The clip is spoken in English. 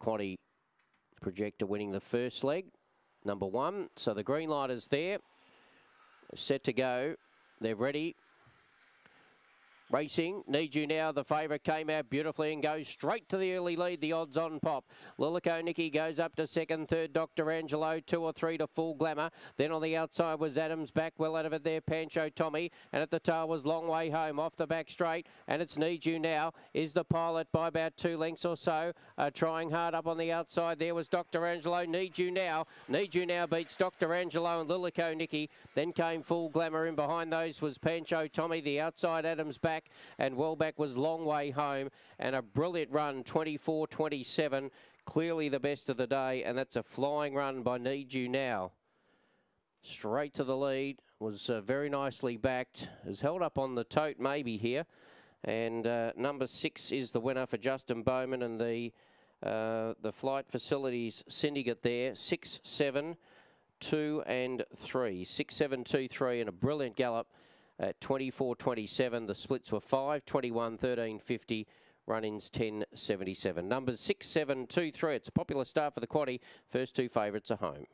Quaddy projector winning the first leg, number one. So the green light is there, set to go. They're ready. Racing, need you now. The favourite came out beautifully and goes straight to the early lead. The odds on pop. Lilico Nicky goes up to second, third. Dr. Angelo, two or three to full glamour. Then on the outside was Adams back well out of it there. Pancho Tommy, and at the tail was Long Way Home off the back straight. And it's Need You Now is the pilot by about two lengths or so. Uh, trying hard up on the outside. There was Dr. Angelo. Need You Now. Need You Now beats Dr. Angelo and Lilico Nicky. Then came full glamour in behind those was Pancho Tommy. The outside Adams back back, and Wellback was long way home, and a brilliant run, 24-27, clearly the best of the day, and that's a flying run by Need You Now. Straight to the lead, was uh, very nicely backed, is held up on the tote maybe here, and uh, number six is the winner for Justin Bowman and the uh, the flight facilities syndicate there, six, seven, two, and three. Six, seven, two, three, and a brilliant gallop at 24 27. The splits were 5, 21, 13, 50. Run-ins 10.77. Numbers 6, 7, 2, 3. It's a popular start for the quaddy. First two favourites are home.